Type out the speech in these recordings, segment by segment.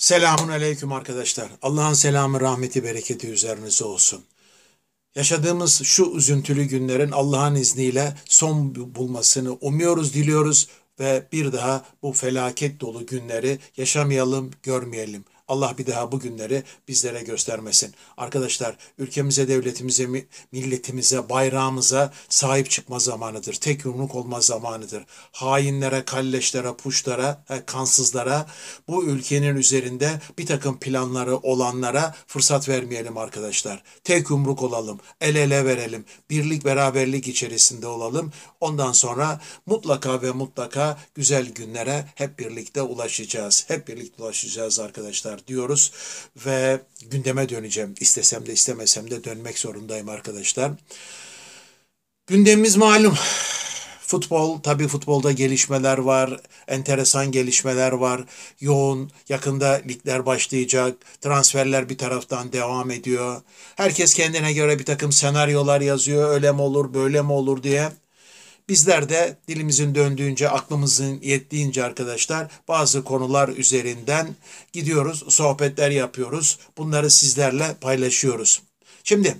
Selamun aleyküm arkadaşlar. Allah'ın selamı, rahmeti, bereketi üzerinize olsun. Yaşadığımız şu üzüntülü günlerin Allah'ın izniyle son bulmasını umuyoruz, diliyoruz ve bir daha bu felaket dolu günleri yaşamayalım, görmeyelim. Allah bir daha bu günleri bizlere göstermesin. Arkadaşlar ülkemize, devletimize, milletimize, bayrağımıza sahip çıkma zamanıdır. Tek yumruk olma zamanıdır. Hainlere, kalleşlere, puşlara, kansızlara bu ülkenin üzerinde bir takım planları olanlara fırsat vermeyelim arkadaşlar. Tek yumruk olalım, el ele verelim, birlik beraberlik içerisinde olalım. Ondan sonra mutlaka ve mutlaka güzel günlere hep birlikte ulaşacağız. Hep birlikte ulaşacağız arkadaşlar diyoruz ve gündeme döneceğim. İstesem de istemesem de dönmek zorundayım arkadaşlar. Gündemimiz malum. Futbol, tabii futbolda gelişmeler var, enteresan gelişmeler var. Yoğun, yakında ligler başlayacak, transferler bir taraftan devam ediyor. Herkes kendine göre bir takım senaryolar yazıyor, öyle mi olur, böyle mi olur diye. Bizler de dilimizin döndüğünce, aklımızın yettiğince arkadaşlar bazı konular üzerinden gidiyoruz, sohbetler yapıyoruz. Bunları sizlerle paylaşıyoruz. Şimdi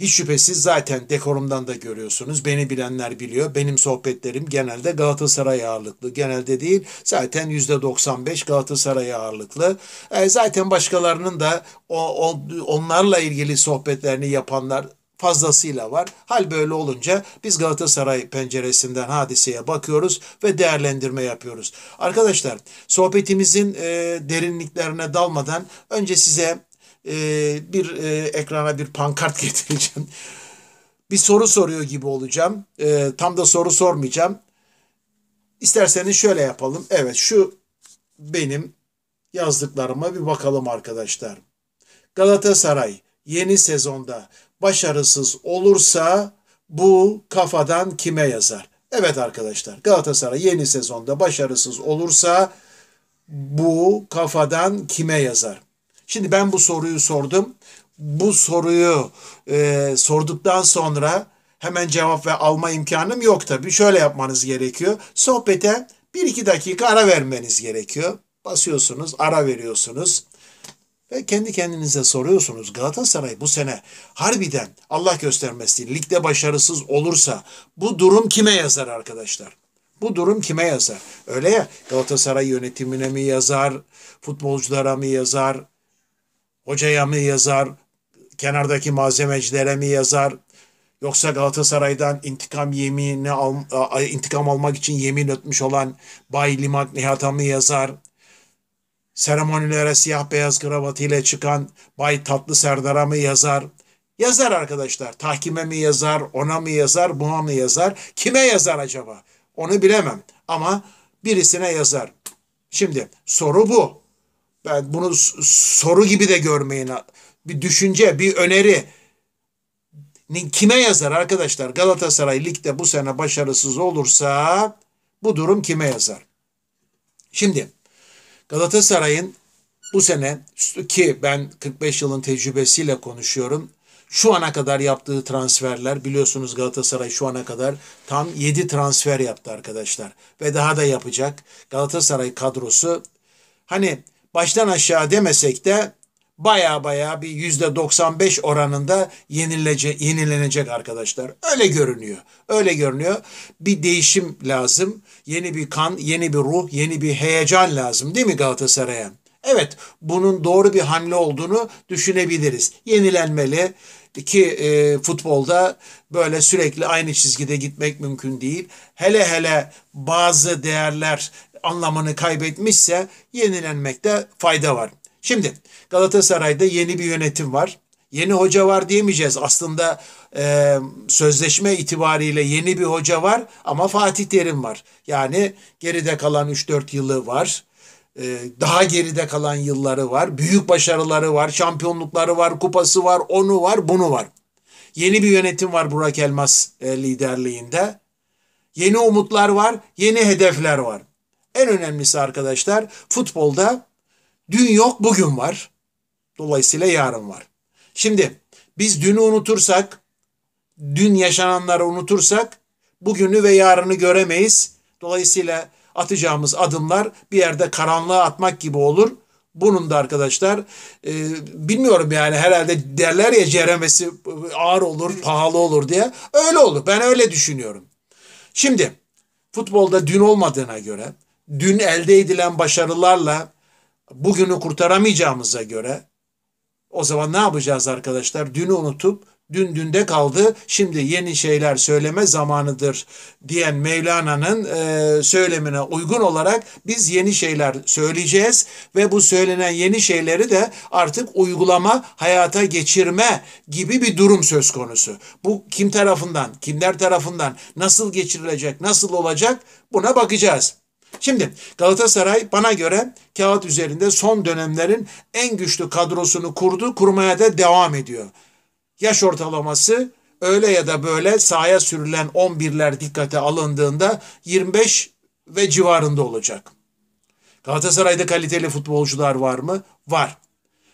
hiç şüphesiz zaten dekorumdan da görüyorsunuz. Beni bilenler biliyor. Benim sohbetlerim genelde Galatasaray ağırlıklı. Genelde değil zaten %95 Galatasaray ağırlıklı. E, zaten başkalarının da o, o, onlarla ilgili sohbetlerini yapanlar fazlasıyla var. Hal böyle olunca biz Galatasaray penceresinden hadiseye bakıyoruz ve değerlendirme yapıyoruz. Arkadaşlar sohbetimizin e, derinliklerine dalmadan önce size e, bir e, ekrana bir pankart getireceğim. bir soru soruyor gibi olacağım. E, tam da soru sormayacağım. İsterseniz şöyle yapalım. Evet şu benim yazdıklarıma bir bakalım arkadaşlar. Galatasaray yeni sezonda başarısız olursa bu kafadan kime yazar? Evet arkadaşlar Galatasaray yeni sezonda başarısız olursa bu kafadan kime yazar? Şimdi ben bu soruyu sordum. Bu soruyu e, sorduktan sonra hemen cevap ve alma imkanım yok tabii. Şöyle yapmanız gerekiyor. Sohbete bir iki dakika ara vermeniz gerekiyor. Basıyorsunuz, ara veriyorsunuz. Ve kendi kendinize soruyorsunuz Galatasaray bu sene harbiden Allah göstermesin ligde başarısız olursa bu durum kime yazar arkadaşlar? Bu durum kime yazar? Öyle ya Galatasaray yönetimine mi yazar, futbolculara mı yazar, hocaya mı yazar, kenardaki malzemecilere mi yazar, yoksa Galatasaray'dan intikam yemini al, intikam almak için yemin etmiş olan Bay Limak Nihat'a mı yazar, seremonilere siyah beyaz kravatıyla çıkan Bay Tatlı Serdar'a mı yazar? Yazar arkadaşlar. Tahkime mi yazar, ona mı yazar, buna mı yazar? Kime yazar acaba? Onu bilemem ama birisine yazar. Şimdi soru bu. Ben bunu soru gibi de görmeyin. Bir düşünce, bir öneri. Kime yazar arkadaşlar? Galatasaray ligde bu sene başarısız olursa bu durum kime yazar? Şimdi Galatasaray'ın bu sene ki ben 45 yılın tecrübesiyle konuşuyorum. Şu ana kadar yaptığı transferler biliyorsunuz Galatasaray şu ana kadar tam 7 transfer yaptı arkadaşlar. Ve daha da yapacak. Galatasaray kadrosu hani baştan aşağı demesek de baya baya bir yüzde 95 oranında yenilecek, yenilenecek arkadaşlar. Öyle görünüyor. Öyle görünüyor. Bir değişim lazım. Yeni bir kan, yeni bir ruh, yeni bir heyecan lazım değil mi Galatasaray'a? Evet bunun doğru bir hamle olduğunu düşünebiliriz. Yenilenmeli ki e, futbolda böyle sürekli aynı çizgide gitmek mümkün değil. Hele hele bazı değerler anlamını kaybetmişse yenilenmekte fayda var. Şimdi Galatasaray'da yeni bir yönetim var. Yeni hoca var diyemeyeceğiz. Aslında e, sözleşme itibariyle yeni bir hoca var ama Fatih Terim var. Yani geride kalan 3-4 yılı var. E, daha geride kalan yılları var. Büyük başarıları var. Şampiyonlukları var. Kupası var. Onu var. Bunu var. Yeni bir yönetim var Burak Elmas e, liderliğinde. Yeni umutlar var. Yeni hedefler var. En önemlisi arkadaşlar futbolda Dün yok bugün var. Dolayısıyla yarın var. Şimdi biz dünü unutursak, dün yaşananları unutursak bugünü ve yarını göremeyiz. Dolayısıyla atacağımız adımlar bir yerde karanlığa atmak gibi olur. Bunun da arkadaşlar e, bilmiyorum yani herhalde derler ya ceremesi ağır olur, pahalı olur diye. Öyle olur. Ben öyle düşünüyorum. Şimdi futbolda dün olmadığına göre, dün elde edilen başarılarla bugünü kurtaramayacağımıza göre o zaman ne yapacağız arkadaşlar? Dünü unutup dün dünde kaldı. Şimdi yeni şeyler söyleme zamanıdır diyen Mevlana'nın e, söylemine uygun olarak biz yeni şeyler söyleyeceğiz ve bu söylenen yeni şeyleri de artık uygulama, hayata geçirme gibi bir durum söz konusu. Bu kim tarafından, kimler tarafından nasıl geçirilecek, nasıl olacak buna bakacağız. Şimdi Galatasaray bana göre kağıt üzerinde son dönemlerin en güçlü kadrosunu kurdu, kurmaya da devam ediyor. Yaş ortalaması öyle ya da böyle sahaya sürülen 11'ler dikkate alındığında 25 ve civarında olacak. Galatasaray'da kaliteli futbolcular var mı? Var.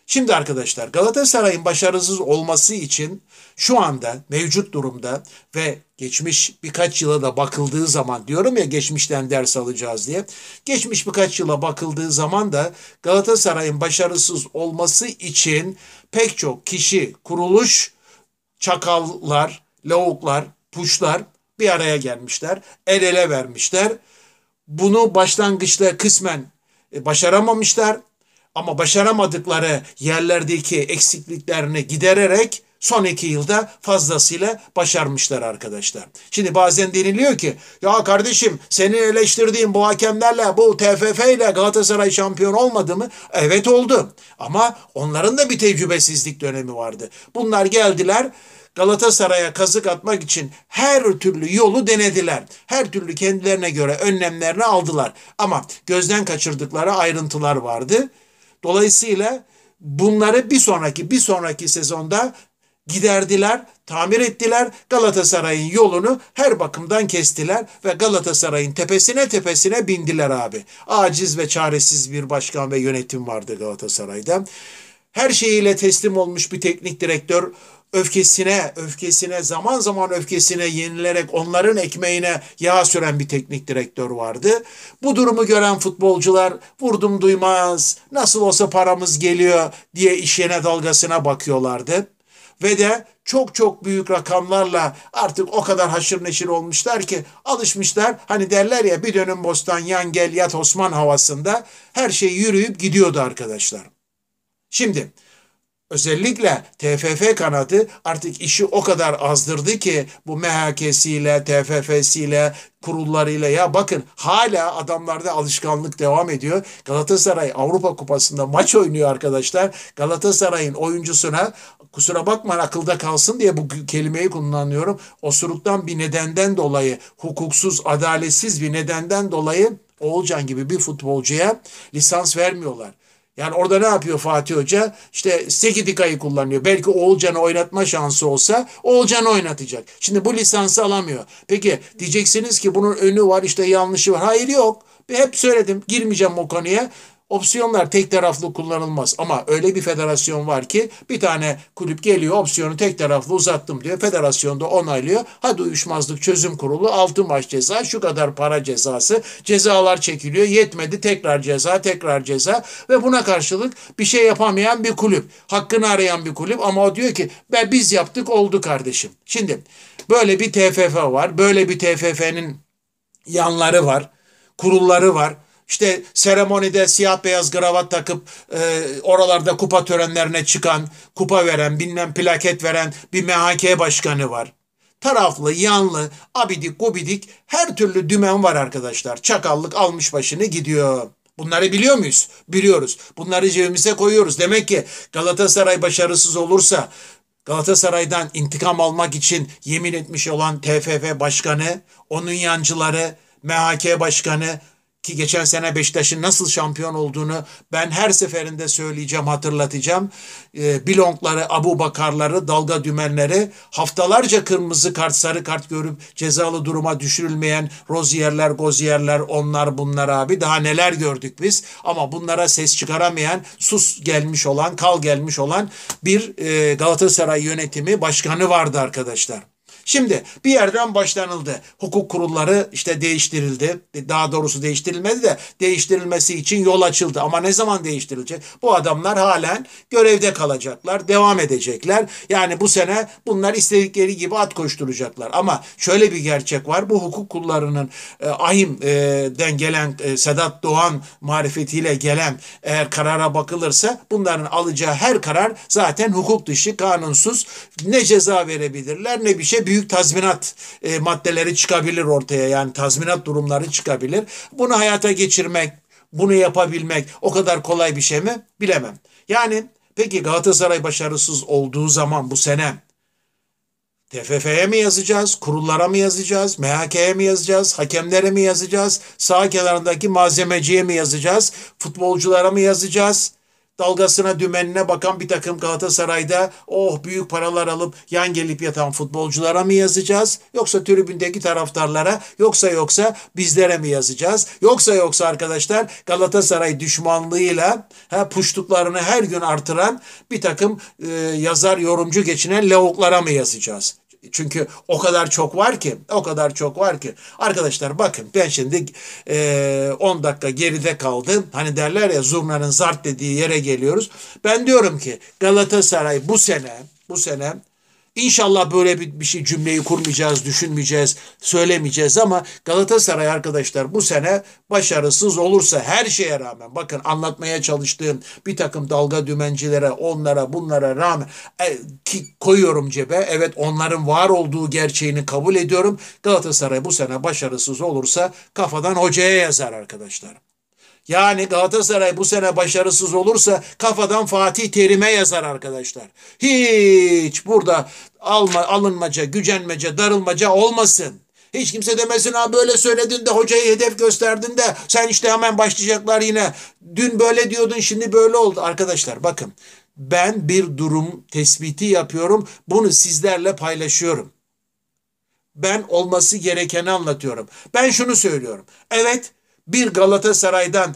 Şimdi arkadaşlar Galatasaray'ın başarısız olması için şu anda mevcut durumda ve geçmiş birkaç yıla da bakıldığı zaman diyorum ya geçmişten ders alacağız diye. Geçmiş birkaç yıla bakıldığı zaman da Galatasaray'ın başarısız olması için pek çok kişi, kuruluş, çakallar, lavuklar, puşlar bir araya gelmişler. El ele vermişler. Bunu başlangıçta kısmen e, başaramamışlar ama başaramadıkları yerlerdeki eksikliklerini gidererek son iki yılda fazlasıyla başarmışlar arkadaşlar. Şimdi bazen deniliyor ki ya kardeşim senin eleştirdiğin bu hakemlerle bu TFF ile Galatasaray şampiyon olmadı mı? Evet oldu ama onların da bir tecrübesizlik dönemi vardı. Bunlar geldiler Galatasaray'a kazık atmak için her türlü yolu denediler. Her türlü kendilerine göre önlemlerini aldılar. Ama gözden kaçırdıkları ayrıntılar vardı. Dolayısıyla bunları bir sonraki bir sonraki sezonda giderdiler, tamir ettiler. Galatasaray'ın yolunu her bakımdan kestiler ve Galatasaray'ın tepesine tepesine bindiler abi. Aciz ve çaresiz bir başkan ve yönetim vardı Galatasaray'da. Her şeyiyle teslim olmuş bir teknik direktör öfkesine, öfkesine zaman zaman öfkesine yenilerek onların ekmeğine yağ süren bir teknik direktör vardı. Bu durumu gören futbolcular vurdum duymaz, nasıl olsa paramız geliyor diye işine dalgasına bakıyorlardı. Ve de çok çok büyük rakamlarla artık o kadar haşır neşir olmuşlar ki alışmışlar. Hani derler ya bir dönüm bostan yan gel yat Osman havasında her şey yürüyüp gidiyordu arkadaşlar. Şimdi Özellikle TFF kanadı artık işi o kadar azdırdı ki bu MHK'siyle, TFF'siyle, kurullarıyla ya bakın hala adamlarda alışkanlık devam ediyor. Galatasaray Avrupa Kupası'nda maç oynuyor arkadaşlar. Galatasaray'ın oyuncusuna kusura bakma akılda kalsın diye bu kelimeyi kullanıyorum. Osuruktan bir nedenden dolayı, hukuksuz, adaletsiz bir nedenden dolayı Oğulcan gibi bir futbolcuya lisans vermiyorlar. Yani orada ne yapıyor Fatih Hoca? İşte Sekidika'yı kullanıyor. Belki Oğulcan'ı oynatma şansı olsa Oğulcan'ı oynatacak. Şimdi bu lisansı alamıyor. Peki diyeceksiniz ki bunun önü var işte yanlışı var. Hayır yok. Hep söyledim girmeyeceğim o konuya. Opsiyonlar tek taraflı kullanılmaz ama öyle bir federasyon var ki bir tane kulüp geliyor opsiyonu tek taraflı uzattım diyor. Federasyon da onaylıyor. Hadi uyuşmazlık çözüm kurulu 6 maç ceza şu kadar para cezası cezalar çekiliyor. Yetmedi tekrar ceza tekrar ceza ve buna karşılık bir şey yapamayan bir kulüp. Hakkını arayan bir kulüp ama o diyor ki ben biz yaptık oldu kardeşim. Şimdi böyle bir TFF var. Böyle bir TFF'nin yanları var. Kurulları var işte seremonide siyah beyaz kravat takıp e, oralarda kupa törenlerine çıkan, kupa veren, bilmem plaket veren bir MHK başkanı var. Taraflı, yanlı, abidik, gubidik her türlü dümen var arkadaşlar. Çakallık almış başını gidiyor. Bunları biliyor muyuz? Biliyoruz. Bunları cebimize koyuyoruz. Demek ki Galatasaray başarısız olursa Galatasaray'dan intikam almak için yemin etmiş olan TFF başkanı, onun yancıları, MHK başkanı ki geçen sene Beşiktaş'ın nasıl şampiyon olduğunu ben her seferinde söyleyeceğim, hatırlatacağım. E, Bilongları, Abu Bakarları, dalga dümenleri, haftalarca kırmızı kart, sarı kart görüp cezalı duruma düşürülmeyen Rozierler, Gozierler, onlar bunlar abi. Daha neler gördük biz. Ama bunlara ses çıkaramayan, sus gelmiş olan, kal gelmiş olan bir e, Galatasaray yönetimi başkanı vardı arkadaşlar. Şimdi bir yerden başlanıldı. Hukuk kurulları işte değiştirildi. Daha doğrusu değiştirilmedi de değiştirilmesi için yol açıldı. Ama ne zaman değiştirilecek? Bu adamlar halen görevde kalacaklar, devam edecekler. Yani bu sene bunlar istedikleri gibi at koşturacaklar. Ama şöyle bir gerçek var. Bu hukuk kurullarının e, AHİM'den gelen e, Sedat Doğan marifetiyle gelen eğer karara bakılırsa bunların alacağı her karar zaten hukuk dışı, kanunsuz. Ne ceza verebilirler ne bir şey. Büyük tazminat e, maddeleri çıkabilir ortaya. Yani tazminat durumları çıkabilir. Bunu hayata geçirmek, bunu yapabilmek o kadar kolay bir şey mi? Bilemem. Yani peki Galatasaray başarısız olduğu zaman bu sene TFF'ye mi yazacağız, kurullara mı yazacağız, MHK'ye mi yazacağız, hakemlere mi yazacağız, sağ kenarındaki malzemeciye mi yazacağız, futbolculara mı yazacağız? Dalgasına dümenine bakan bir takım Galatasaray'da oh büyük paralar alıp yan gelip yatan futbolculara mı yazacağız? Yoksa tribündeki taraftarlara yoksa yoksa bizlere mi yazacağız? Yoksa yoksa arkadaşlar Galatasaray düşmanlığıyla ha, puştuklarını her gün artıran bir takım e, yazar yorumcu geçinen lavuklara mı yazacağız? Çünkü o kadar çok var ki, o kadar çok var ki. Arkadaşlar bakın ben şimdi e, 10 dakika geride kaldım. Hani derler ya zurnanın zart dediği yere geliyoruz. Ben diyorum ki Galatasaray bu sene, bu sene İnşallah böyle bir, bir şey cümleyi kurmayacağız, düşünmeyeceğiz, söylemeyeceğiz ama Galatasaray arkadaşlar bu sene başarısız olursa her şeye rağmen bakın anlatmaya çalıştığım bir takım dalga dümencilere, onlara, bunlara rağmen e, ki koyuyorum cebe. Evet onların var olduğu gerçeğini kabul ediyorum. Galatasaray bu sene başarısız olursa kafadan hocaya yazar arkadaşlar. Yani Galatasaray bu sene başarısız olursa kafadan Fatih Terim'e yazar arkadaşlar. Hiç burada alma, alınmaca, gücenmece, darılmaca olmasın. Hiç kimse demesin ha böyle söyledin de hocayı hedef gösterdin de sen işte hemen başlayacaklar yine. Dün böyle diyordun şimdi böyle oldu. Arkadaşlar bakın ben bir durum tespiti yapıyorum. Bunu sizlerle paylaşıyorum. Ben olması gerekeni anlatıyorum. Ben şunu söylüyorum. Evet bir Galatasaray'dan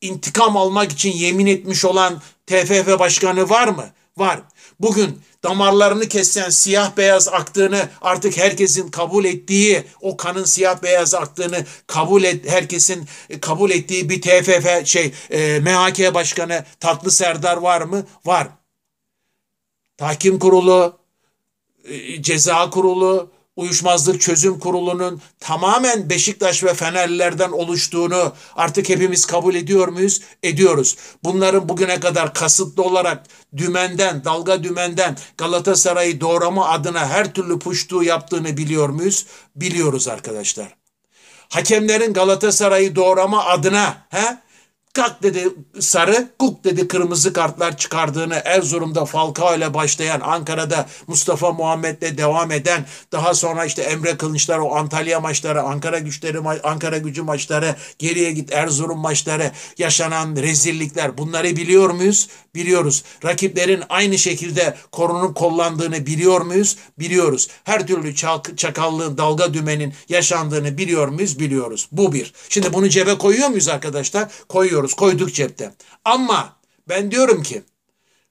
intikam almak için yemin etmiş olan TFF başkanı var mı? Var. Bugün damarlarını kesen siyah beyaz aktığını artık herkesin kabul ettiği o kanın siyah beyaz aktığını kabul et herkesin kabul ettiği bir TFF şey e, MHK başkanı Tatlı Serdar var mı? Var. Tahkim kurulu, e, ceza kurulu, Uyuşmazlık Çözüm Kurulu'nun tamamen Beşiktaş ve Fenerlilerden oluştuğunu artık hepimiz kabul ediyor muyuz? Ediyoruz. Bunların bugüne kadar kasıtlı olarak dümenden, dalga dümenden Galatasaray'ı doğrama adına her türlü puştuğu yaptığını biliyor muyuz? Biliyoruz arkadaşlar. Hakemlerin Galatasaray'ı doğrama adına he? Kalk dedi sarı, kuk dedi kırmızı kartlar çıkardığını Erzurum'da Falcao ile başlayan, Ankara'da Mustafa Muhammed'le devam eden, daha sonra işte Emre Kılınçlar o Antalya maçları, Ankara güçleri, Ankara gücü maçları, geriye git Erzurum maçları, yaşanan rezillikler bunları biliyor muyuz? Biliyoruz. Rakiplerin aynı şekilde korunup kollandığını biliyor muyuz? Biliyoruz. Her türlü çakallığın, dalga dümenin yaşandığını biliyor muyuz? Biliyoruz. Bu bir. Şimdi bunu cebe koyuyor muyuz arkadaşlar? Koyuyoruz koyuyoruz. Koyduk cepte. Ama ben diyorum ki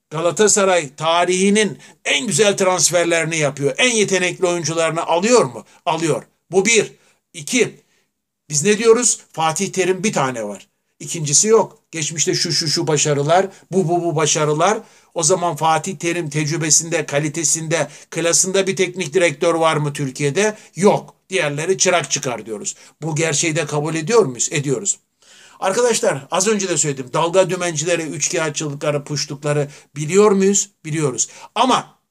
Galatasaray tarihinin en güzel transferlerini yapıyor. En yetenekli oyuncularını alıyor mu? Alıyor. Bu bir. İki. Biz ne diyoruz? Fatih Terim bir tane var. İkincisi yok. Geçmişte şu şu şu başarılar, bu bu bu başarılar. O zaman Fatih Terim tecrübesinde, kalitesinde, klasında bir teknik direktör var mı Türkiye'de? Yok. Diğerleri çırak çıkar diyoruz. Bu gerçeği de kabul ediyor muyuz? Ediyoruz. Arkadaşlar az önce de söyledim. Dalga dümencileri, üçkağıtçılıkları, puştukları biliyor muyuz? Biliyoruz. Ama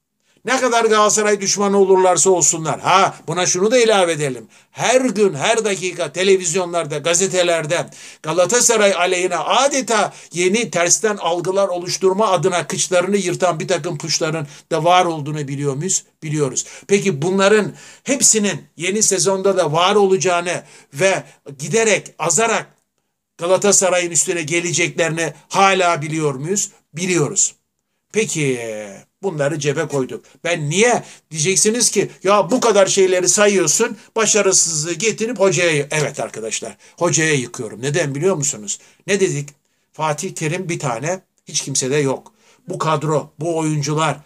ne kadar Galatasaray düşmanı olurlarsa olsunlar. Ha buna şunu da ilave edelim. Her gün, her dakika televizyonlarda, gazetelerde Galatasaray aleyhine adeta yeni tersten algılar oluşturma adına kıçlarını yırtan bir takım puşların da var olduğunu biliyor muyuz? Biliyoruz. Peki bunların hepsinin yeni sezonda da var olacağını ve giderek, azarak Galatasaray'ın üstüne geleceklerini hala biliyor muyuz? Biliyoruz. Peki bunları cebe koyduk. Ben niye diyeceksiniz ki ya bu kadar şeyleri sayıyorsun başarısızlığı getirip hocaya evet arkadaşlar hocaya yıkıyorum. Neden biliyor musunuz? Ne dedik? Fatih Terim bir tane hiç kimse de yok. Bu kadro, bu oyuncular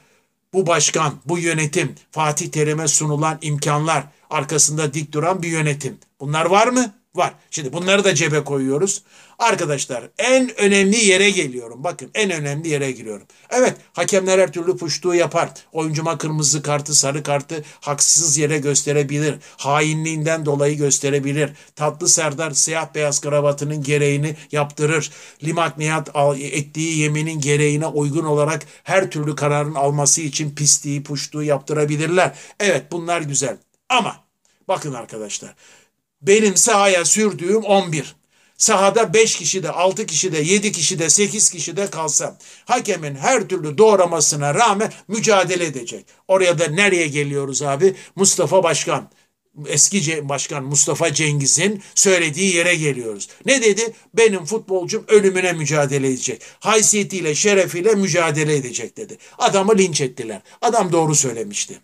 bu başkan, bu yönetim, Fatih Terim'e sunulan imkanlar, arkasında dik duran bir yönetim. Bunlar var mı? Var. Şimdi bunları da cebe koyuyoruz. Arkadaşlar en önemli yere geliyorum. Bakın en önemli yere giriyorum. Evet hakemler her türlü puştuğu yapar. Oyuncuma kırmızı kartı, sarı kartı haksız yere gösterebilir. Hainliğinden dolayı gösterebilir. Tatlı Serdar siyah beyaz kravatının gereğini yaptırır. Limak Nihat ettiği yeminin gereğine uygun olarak her türlü kararın alması için pisliği, puştuğu yaptırabilirler. Evet bunlar güzel. Ama bakın arkadaşlar benim sahaya sürdüğüm 11. Sahada 5 kişi de 6 kişi de 7 kişi de 8 kişi de kalsam hakemin her türlü doğramasına rağmen mücadele edecek. Oraya da nereye geliyoruz abi? Mustafa Başkan eski başkan Mustafa Cengiz'in söylediği yere geliyoruz. Ne dedi? Benim futbolcum ölümüne mücadele edecek. Haysiyetiyle, şerefiyle mücadele edecek dedi. Adamı linç ettiler. Adam doğru söylemişti.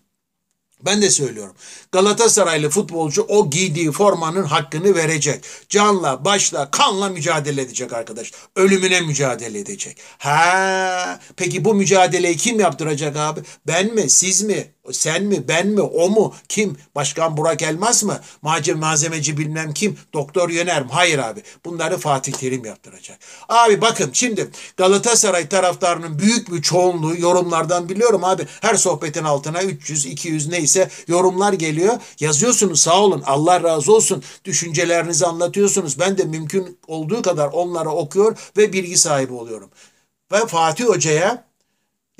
Ben de söylüyorum. Galatasaraylı futbolcu o giydiği formanın hakkını verecek. Canla, başla, kanla mücadele edecek arkadaş. Ölümüne mücadele edecek. Ha, peki bu mücadeleyi kim yaptıracak abi? Ben mi? Siz mi? Sen mi? Ben mi? O mu? Kim? Başkan Burak Elmas mı? Macir malzemeci bilmem kim? Doktor Yöner mi? Hayır abi. Bunları Fatih Terim yaptıracak. Abi bakın şimdi Galatasaray taraftarının büyük bir çoğunluğu yorumlardan biliyorum abi. Her sohbetin altına 300, 200 neyse yorumlar geliyor. Yazıyorsunuz sağ olun. Allah razı olsun. Düşüncelerinizi anlatıyorsunuz. Ben de mümkün olduğu kadar onları okuyor ve bilgi sahibi oluyorum. Ve Fatih Hoca'ya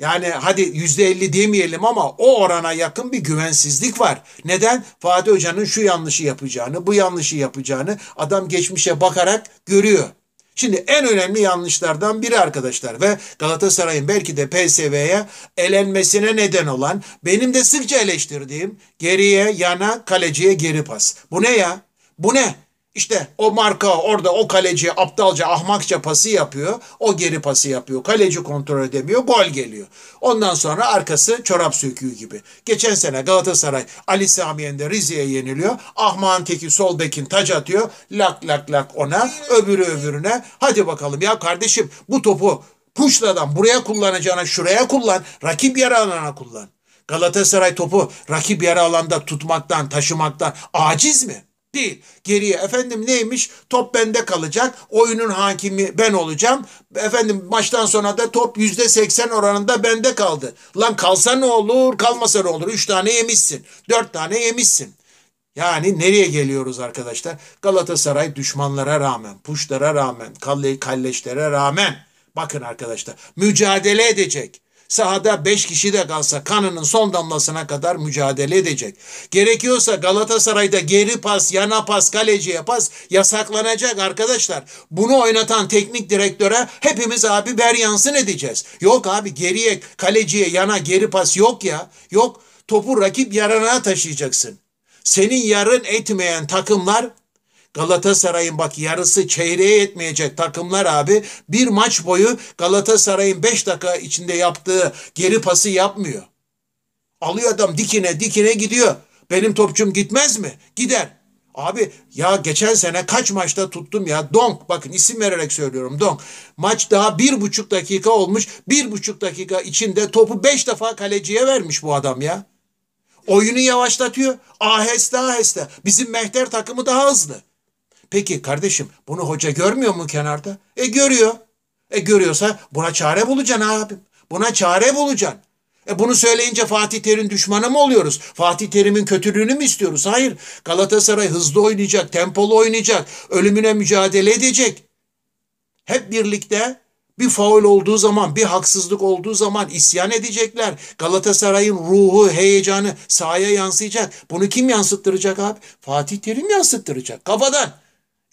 yani hadi yüzde elli demeyelim ama o orana yakın bir güvensizlik var. Neden? Fatih Hoca'nın şu yanlışı yapacağını, bu yanlışı yapacağını adam geçmişe bakarak görüyor. Şimdi en önemli yanlışlardan biri arkadaşlar ve Galatasaray'ın belki de PSV'ye elenmesine neden olan benim de sıkça eleştirdiğim geriye yana kaleciye geri pas. Bu ne ya? Bu ne? İşte o marka orada o kaleci aptalca ahmakça pası yapıyor. O geri pası yapıyor. Kaleci kontrol edemiyor. Gol geliyor. Ondan sonra arkası çorap söküğü gibi. Geçen sene Galatasaray Ali Samiyen'de Rize'ye yeniliyor. Ahmak'ın teki sol bekin taç atıyor. Lak lak lak ona. Öbürü öbürüne. Hadi bakalım ya kardeşim bu topu puşladan buraya kullanacağına şuraya kullan. Rakip yarı alana kullan. Galatasaray topu rakip yarı alanda tutmaktan, taşımaktan aciz mi? Değil. Geriye efendim neymiş? Top bende kalacak. Oyunun hakimi ben olacağım. Efendim maçtan sonra da top yüzde seksen oranında bende kaldı. Lan kalsa ne olur kalmasa ne olur? Üç tane yemişsin. Dört tane yemişsin. Yani nereye geliyoruz arkadaşlar? Galatasaray düşmanlara rağmen, puşlara rağmen, kalle, kalleşlere rağmen bakın arkadaşlar mücadele edecek. Sahada 5 kişi de kalsa kanının son damlasına kadar mücadele edecek. Gerekiyorsa Galatasaray'da geri pas, yana pas, kaleciye pas yasaklanacak arkadaşlar. Bunu oynatan teknik direktöre hepimiz abi ber yansın edeceğiz. Yok abi geriye, kaleciye, yana geri pas yok ya. Yok topu rakip yarına taşıyacaksın. Senin yarın etmeyen takımlar Galatasaray'ın bak yarısı çeyreğe yetmeyecek takımlar abi bir maç boyu Galatasaray'ın 5 dakika içinde yaptığı geri pası yapmıyor. Alıyor adam dikine dikine gidiyor. Benim topçum gitmez mi? Gider. Abi ya geçen sene kaç maçta tuttum ya Donk bakın isim vererek söylüyorum Donk. Maç daha bir buçuk dakika olmuş bir buçuk dakika içinde topu beş defa kaleciye vermiş bu adam ya. Oyunu yavaşlatıyor aheste aheste bizim Mehter takımı daha hızlı. Peki kardeşim bunu hoca görmüyor mu kenarda? E görüyor. E görüyorsa buna çare bulacaksın abim. Buna çare bulacaksın. E bunu söyleyince Fatih Terim düşmanı mı oluyoruz? Fatih Terim'in kötülüğünü mü istiyoruz? Hayır. Galatasaray hızlı oynayacak, tempolu oynayacak, ölümüne mücadele edecek. Hep birlikte bir faul olduğu zaman, bir haksızlık olduğu zaman isyan edecekler. Galatasaray'ın ruhu, heyecanı sahaya yansıyacak. Bunu kim yansıttıracak abi? Fatih Terim yansıttıracak. Kafadan.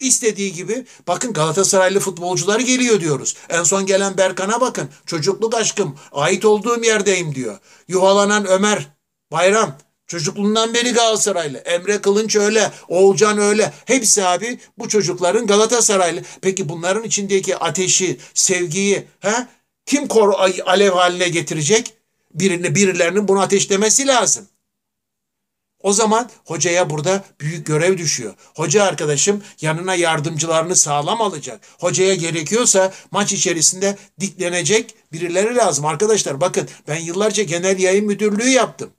İstediği gibi bakın Galatasaraylı futbolcular geliyor diyoruz. En son gelen Berkan'a bakın. Çocukluk aşkım, ait olduğum yerdeyim diyor. Yuvalanan Ömer Bayram çocukluğundan beri Galatasaraylı. Emre Kılınç öyle, Oğulcan öyle. Hepsi abi bu çocukların Galatasaraylı. Peki bunların içindeki ateşi, sevgiyi he? kim kor alev haline getirecek? Birini birilerinin bunu ateşlemesi lazım. O zaman hocaya burada büyük görev düşüyor. Hoca arkadaşım yanına yardımcılarını sağlam alacak. Hocaya gerekiyorsa maç içerisinde diklenecek birileri lazım. Arkadaşlar bakın ben yıllarca genel yayın müdürlüğü yaptım.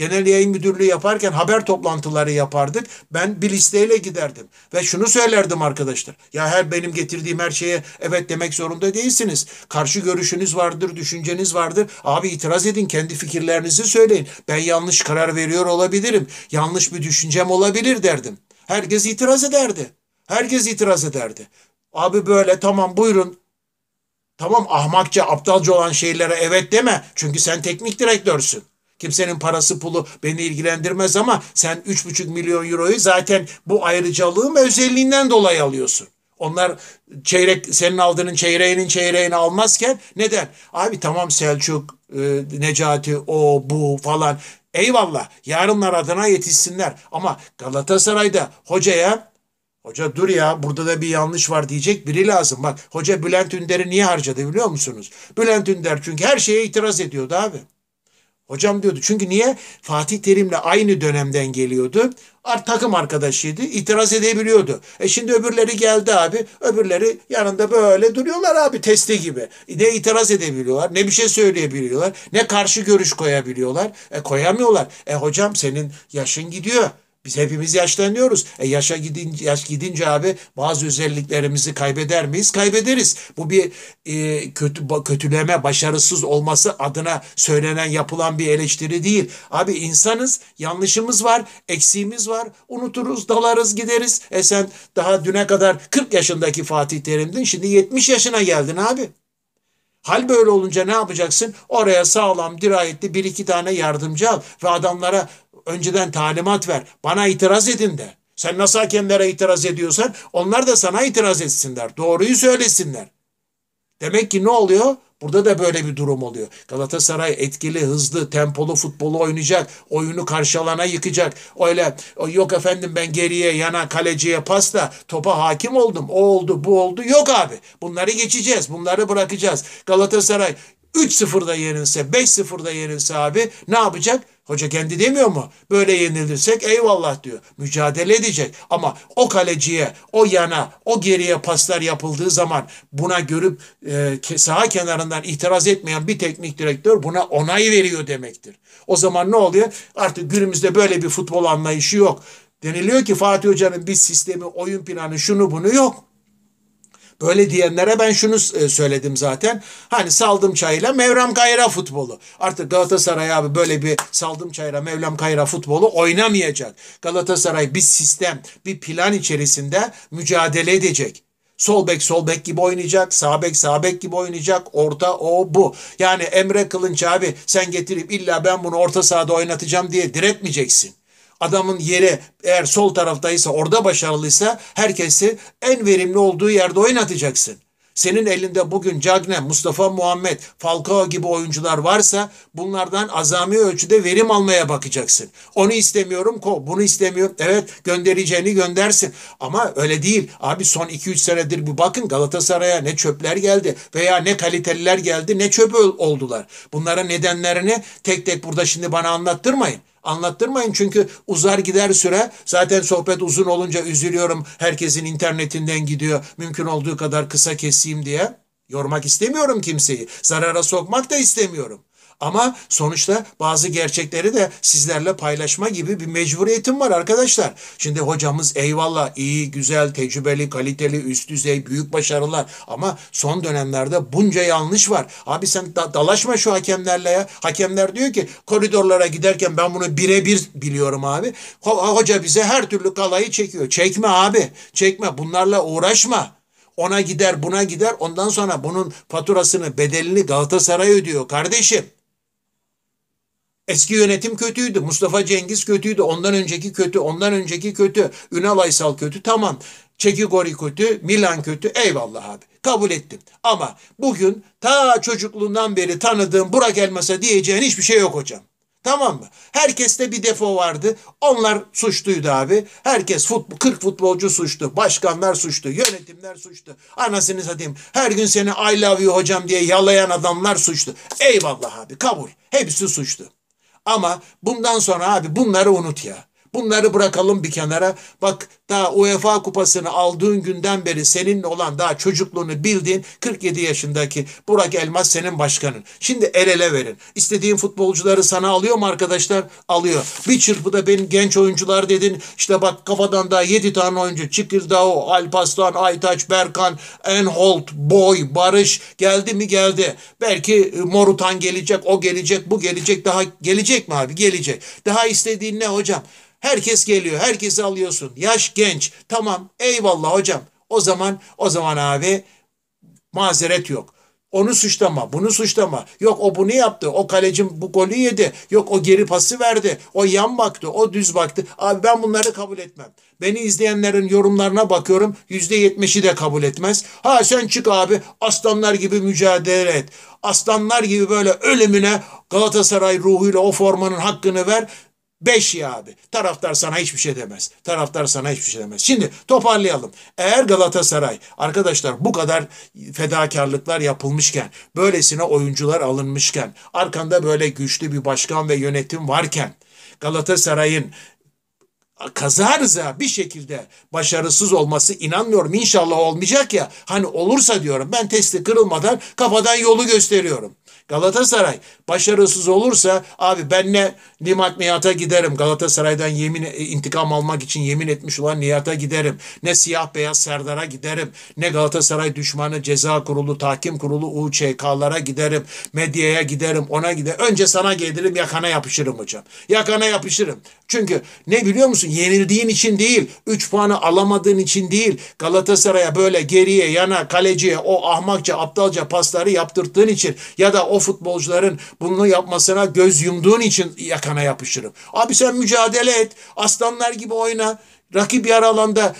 Genel yayın müdürlüğü yaparken haber toplantıları yapardık. Ben bir listeyle giderdim. Ve şunu söylerdim arkadaşlar. Ya her benim getirdiğim her şeye evet demek zorunda değilsiniz. Karşı görüşünüz vardır, düşünceniz vardır. Abi itiraz edin, kendi fikirlerinizi söyleyin. Ben yanlış karar veriyor olabilirim. Yanlış bir düşüncem olabilir derdim. Herkes itiraz ederdi. Herkes itiraz ederdi. Abi böyle tamam buyurun. Tamam ahmakça, aptalca olan şeylere evet deme. Çünkü sen teknik direktörsün. Kimsenin parası pulu beni ilgilendirmez ama sen 3,5 milyon euroyu zaten bu ayrıcalığın özelliğinden dolayı alıyorsun. Onlar çeyrek senin aldığının çeyreğinin çeyreğini almazken neden? Abi tamam Selçuk, e, Necati, o bu falan. Eyvallah yarınlar adına yetişsinler. Ama Galatasaray'da hocaya Hoca dur ya burada da bir yanlış var diyecek biri lazım. Bak hoca Bülent Ünder'i niye harcadı biliyor musunuz? Bülent Ünder çünkü her şeye itiraz ediyordu abi. Hocam diyordu. Çünkü niye? Fatih Terim'le aynı dönemden geliyordu. Art takım arkadaşıydı. İtiraz edebiliyordu. E şimdi öbürleri geldi abi. Öbürleri yanında böyle duruyorlar abi testi gibi. Ne itiraz edebiliyorlar, ne bir şey söyleyebiliyorlar, ne karşı görüş koyabiliyorlar. E koyamıyorlar. E hocam senin yaşın gidiyor. Biz hepimiz yaşlanıyoruz. E yaşa gidince, yaş gidince abi bazı özelliklerimizi kaybeder miyiz? Kaybederiz. Bu bir e, kötü kötüleme, başarısız olması adına söylenen, yapılan bir eleştiri değil. Abi insanız, yanlışımız var, eksiğimiz var. Unuturuz, dalarız, gideriz. E sen daha düne kadar 40 yaşındaki Fatih Terim'din. Şimdi 70 yaşına geldin abi. Hal böyle olunca ne yapacaksın? Oraya sağlam, dirayetli bir iki tane yardımcı al ve adamlara önceden talimat ver. Bana itiraz edin de. Sen nasıl hakemlere itiraz ediyorsan onlar da sana itiraz etsinler. Doğruyu söylesinler. Demek ki ne oluyor? Burada da böyle bir durum oluyor. Galatasaray etkili, hızlı, tempolu futbolu oynayacak. Oyunu karşı alana yıkacak. Öyle yok efendim ben geriye, yana, kaleciye pasla topa hakim oldum. O oldu, bu oldu. Yok abi. Bunları geçeceğiz. Bunları bırakacağız. Galatasaray 3-0'da yenilse, 5-0'da yenilse abi ne yapacak? Hoca kendi demiyor mu? Böyle yenilirsek eyvallah diyor. Mücadele edecek. Ama o kaleciye, o yana, o geriye paslar yapıldığı zaman buna görüp e, saha kenarından itiraz etmeyen bir teknik direktör buna onay veriyor demektir. O zaman ne oluyor? Artık günümüzde böyle bir futbol anlayışı yok. Deniliyor ki Fatih Hoca'nın bir sistemi, oyun planı, şunu bunu yok. Böyle diyenlere ben şunu e, söyledim zaten. Hani saldım çayla Mevlam Kayra futbolu. Artık Galatasaray abi böyle bir saldım çayla Mevlam Kayra futbolu oynamayacak. Galatasaray bir sistem, bir plan içerisinde mücadele edecek. Sol bek sol bek gibi oynayacak, sağ bek sağ bek gibi oynayacak, orta o bu. Yani Emre Kılınç abi sen getirip illa ben bunu orta sahada oynatacağım diye diretmeyeceksin adamın yeri eğer sol taraftaysa orada başarılıysa herkesi en verimli olduğu yerde oynatacaksın. Senin elinde bugün Cagne, Mustafa Muhammed, Falcao gibi oyuncular varsa bunlardan azami ölçüde verim almaya bakacaksın. Onu istemiyorum, ko, bunu istemiyorum. Evet göndereceğini göndersin. Ama öyle değil. Abi son 2-3 senedir bir bakın Galatasaray'a ne çöpler geldi veya ne kaliteliler geldi ne çöp oldular. Bunların nedenlerini tek tek burada şimdi bana anlattırmayın. Anlattırmayın çünkü uzar gider süre. Zaten sohbet uzun olunca üzülüyorum. Herkesin internetinden gidiyor. Mümkün olduğu kadar kısa keseyim diye. Yormak istemiyorum kimseyi. Zarara sokmak da istemiyorum. Ama sonuçta bazı gerçekleri de sizlerle paylaşma gibi bir mecburiyetim var arkadaşlar. Şimdi hocamız eyvallah iyi, güzel, tecrübeli, kaliteli, üst düzey, büyük başarılar. Ama son dönemlerde bunca yanlış var. Abi sen da dalaşma şu hakemlerle ya. Hakemler diyor ki koridorlara giderken ben bunu birebir biliyorum abi. Hoca bize her türlü kalayı çekiyor. Çekme abi. Çekme. Bunlarla uğraşma. Ona gider buna gider ondan sonra bunun faturasını bedelini Galatasaray ödüyor kardeşim. Eski yönetim kötüydü. Mustafa Cengiz kötüydü. Ondan önceki kötü. Ondan önceki kötü. Ünal Aysal kötü. Tamam. Çekigori kötü. Milan kötü. Eyvallah abi. Kabul ettim. Ama bugün ta çocukluğundan beri tanıdığım Burak Elmas'a diyeceğin hiçbir şey yok hocam. Tamam mı? Herkeste bir defo vardı. Onlar suçluydu abi. Herkes futbol, 40 futbolcu suçlu. Başkanlar suçlu. Yönetimler suçlu. Anasını satayım. Her gün seni I love you hocam diye yalayan adamlar suçlu. Eyvallah abi kabul. Hepsi suçlu. Ama bundan sonra abi bunları unut ya. Bunları bırakalım bir kenara. Bak daha UEFA kupasını aldığın günden beri seninle olan daha çocukluğunu bildiğin 47 yaşındaki Burak Elmas senin başkanın. Şimdi el ele verin. İstediğin futbolcuları sana alıyor mu arkadaşlar? Alıyor. Bir çırpıda benim genç oyuncular dedin. İşte bak kafadan daha 7 tane oyuncu. Çıkırdao, Alpaslan, Aytaç, Berkan, Enholt, Boy, Barış geldi mi geldi. Belki Morutan gelecek, o gelecek, bu gelecek. Daha gelecek mi abi? Gelecek. Daha istediğin ne hocam? Herkes geliyor. Herkesi alıyorsun. Yaş genç. Tamam. Eyvallah hocam. O zaman o zaman abi mazeret yok. Onu suçlama, bunu suçlama. Yok o bunu yaptı, o kalecim bu golü yedi. Yok o geri pası verdi, o yan baktı, o düz baktı. Abi ben bunları kabul etmem. Beni izleyenlerin yorumlarına bakıyorum. Yüzde yetmişi de kabul etmez. Ha sen çık abi aslanlar gibi mücadele et. Aslanlar gibi böyle ölümüne Galatasaray ruhuyla o formanın hakkını ver. Beş ya abi. Taraftar sana hiçbir şey demez. Taraftar sana hiçbir şey demez. Şimdi toparlayalım. Eğer Galatasaray arkadaşlar bu kadar fedakarlıklar yapılmışken, böylesine oyuncular alınmışken, arkanda böyle güçlü bir başkan ve yönetim varken Galatasaray'ın kaza rıza bir şekilde başarısız olması inanmıyorum. İnşallah olmayacak ya. Hani olursa diyorum ben testi kırılmadan kafadan yolu gösteriyorum. Galatasaray başarısız olursa abi ben ne Limak Nihat'a giderim. Galatasaray'dan yemin intikam almak için yemin etmiş olan Nihat'a giderim. Ne siyah beyaz Serdar'a giderim. Ne Galatasaray düşmanı ceza kurulu, tahkim kurulu UÇK'lara giderim. Medyaya giderim, ona giderim. Önce sana gelirim, yakana yapışırım hocam. Yakana yapışırım. Çünkü ne biliyor musun? Yenildiğin için değil, 3 puanı alamadığın için değil. Galatasaray'a böyle geriye, yana, kaleciye o ahmakça, aptalca pasları yaptırttığın için ya da o futbolcuların bunu yapmasına göz yumduğun için yakana yapışırım. Abi sen mücadele et. Aslanlar gibi oyna. Rakip yer alanda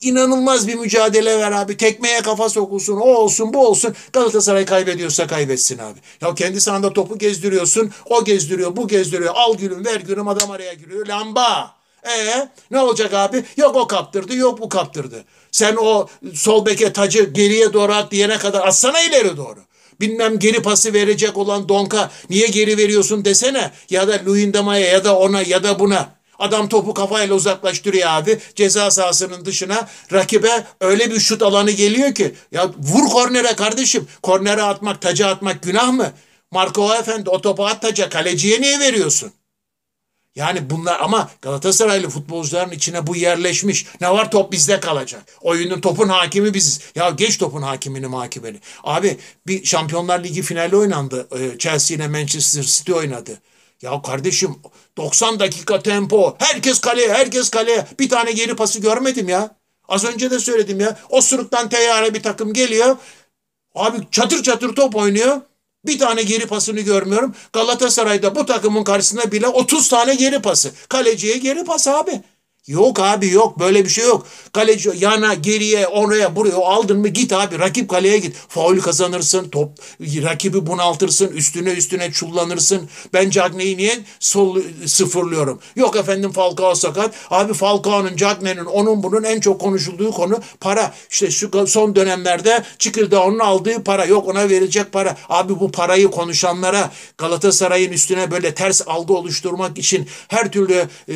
inanılmaz bir mücadele ver abi. Tekmeye kafa sokulsun, o olsun, bu olsun. Galatasaray kaybediyorsa kaybetsin abi. Ya kendi sahanda topu gezdiriyorsun. O gezdiriyor, bu gezdiriyor. Al gülüm, ver gülüm adam araya giriyor. Lamba. E ne olacak abi? Yok o kaptırdı, yok bu kaptırdı. Sen o sol beke tacı geriye doğru at diyene kadar atsana ileri doğru bilmem geri pası verecek olan Donka niye geri veriyorsun desene. Ya da Luyendama'ya ya da ona ya da buna. Adam topu kafayla uzaklaştırıyor abi. Ceza sahasının dışına rakibe öyle bir şut alanı geliyor ki. Ya vur kornere kardeşim. Kornere atmak, taca atmak günah mı? Marco Efendi o topu at taca kaleciye niye veriyorsun? Yani bunlar ama Galatasaraylı futbolcuların içine bu yerleşmiş. Ne var top bizde kalacak. Oyunun topun hakimi biziz. Ya geç topun hakimini mahkemeni. Abi bir Şampiyonlar Ligi finali oynandı. Ee, Chelsea ile Manchester City oynadı. Ya kardeşim 90 dakika tempo. Herkes kaleye, herkes kaleye. Bir tane geri pası görmedim ya. Az önce de söyledim ya. O sırıktan teyyare bir takım geliyor. Abi çatır çatır top oynuyor. Bir tane geri pasını görmüyorum. Galatasaray'da bu takımın karşısında bile 30 tane geri pası. Kaleciye geri pas abi. Yok abi yok böyle bir şey yok. Kaleci yana geriye oraya buraya aldın mı git abi rakip kaleye git. Faul kazanırsın top rakibi bunaltırsın üstüne üstüne çullanırsın. Ben Cagney'i niye sol sıfırlıyorum. Yok efendim Falcao sakat. Abi Falcao'nun Cagney'in onun bunun en çok konuşulduğu konu para. İşte şu son dönemlerde onun aldığı para yok ona verecek para. Abi bu parayı konuşanlara Galatasaray'ın üstüne böyle ters algı oluşturmak için her türlü e,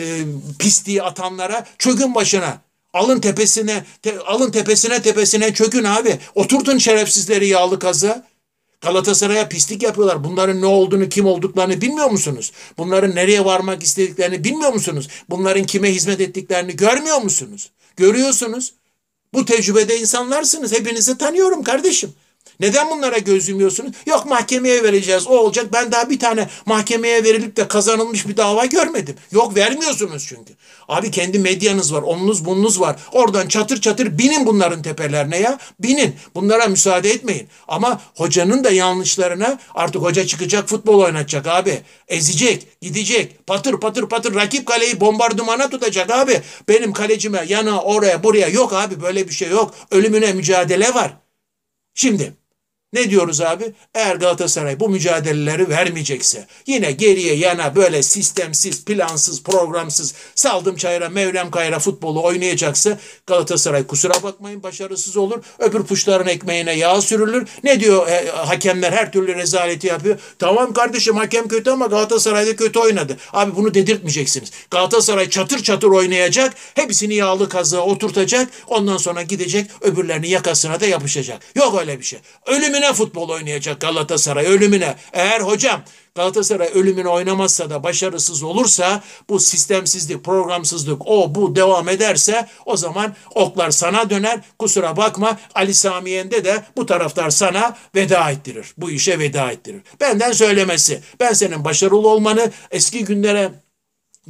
pisliği atan insanlara çökün başına. Alın tepesine, te, alın tepesine tepesine çökün abi. Oturtun şerefsizleri yağlı kazı. Galatasaray'a pislik yapıyorlar. Bunların ne olduğunu, kim olduklarını bilmiyor musunuz? Bunların nereye varmak istediklerini bilmiyor musunuz? Bunların kime hizmet ettiklerini görmüyor musunuz? Görüyorsunuz. Bu tecrübede insanlarsınız. Hepinizi tanıyorum kardeşim. Neden bunlara göz yumuyorsunuz? Yok mahkemeye vereceğiz o olacak. Ben daha bir tane mahkemeye verilip de kazanılmış bir dava görmedim. Yok vermiyorsunuz çünkü. Abi kendi medyanız var, onunuz bununuz var. Oradan çatır çatır binin bunların tepelerine ya. Binin. Bunlara müsaade etmeyin. Ama hocanın da yanlışlarına artık hoca çıkacak futbol oynatacak abi. Ezecek, gidecek. Patır patır patır rakip kaleyi bombardımana tutacak abi. Benim kalecime yana oraya buraya yok abi böyle bir şey yok. Ölümüne mücadele var. Şimdi Ne diyoruz abi? Eğer Galatasaray bu mücadeleleri vermeyecekse, yine geriye yana böyle sistemsiz, plansız, programsız, saldım çayıra, mevlem kayra futbolu oynayacaksa Galatasaray kusura bakmayın başarısız olur. Öbür puşların ekmeğine yağ sürülür. Ne diyor e, hakemler her türlü rezaleti yapıyor. Tamam kardeşim hakem kötü ama Galatasaray'da kötü oynadı. Abi bunu dedirtmeyeceksiniz. Galatasaray çatır çatır oynayacak. Hepsini yağlı kazığa oturtacak. Ondan sonra gidecek öbürlerini yakasına da yapışacak. Yok öyle bir şey. Ölümüne futbol oynayacak Galatasaray ölümüne. Eğer hocam Galatasaray ölümüne oynamazsa da başarısız olursa bu sistemsizlik, programsızlık o bu devam ederse o zaman oklar sana döner. Kusura bakma Ali Samiyen'de de bu taraftar sana veda ettirir. Bu işe veda ettirir. Benden söylemesi. Ben senin başarılı olmanı eski günlere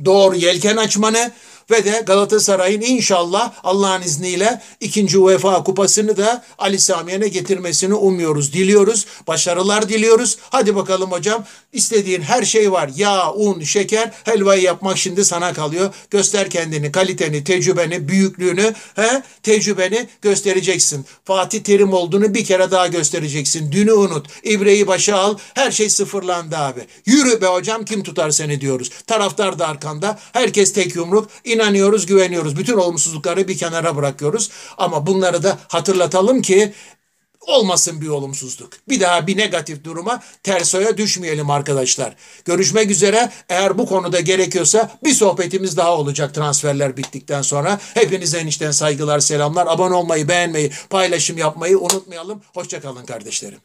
doğru yelken açmanı ve de Galatasaray'ın inşallah Allah'ın izniyle ikinci UEFA kupasını da Ali Samiyen'e getirmesini umuyoruz, diliyoruz. Başarılar diliyoruz. Hadi bakalım hocam. İstediğin her şey var. Yağ, un, şeker, helvayı yapmak şimdi sana kalıyor. Göster kendini, kaliteni, tecrübeni, büyüklüğünü, he? tecrübeni göstereceksin. Fatih Terim olduğunu bir kere daha göstereceksin. Dünü unut. İbreyi başa al. Her şey sıfırlandı abi. Yürü be hocam kim tutar seni diyoruz. Taraftar da arkanda. Herkes tek yumruk inanıyoruz, güveniyoruz. Bütün olumsuzlukları bir kenara bırakıyoruz. Ama bunları da hatırlatalım ki olmasın bir olumsuzluk. Bir daha bir negatif duruma tersoya düşmeyelim arkadaşlar. Görüşmek üzere. Eğer bu konuda gerekiyorsa bir sohbetimiz daha olacak transferler bittikten sonra. Hepinize enişten saygılar, selamlar. Abone olmayı, beğenmeyi, paylaşım yapmayı unutmayalım. Hoşçakalın kardeşlerim.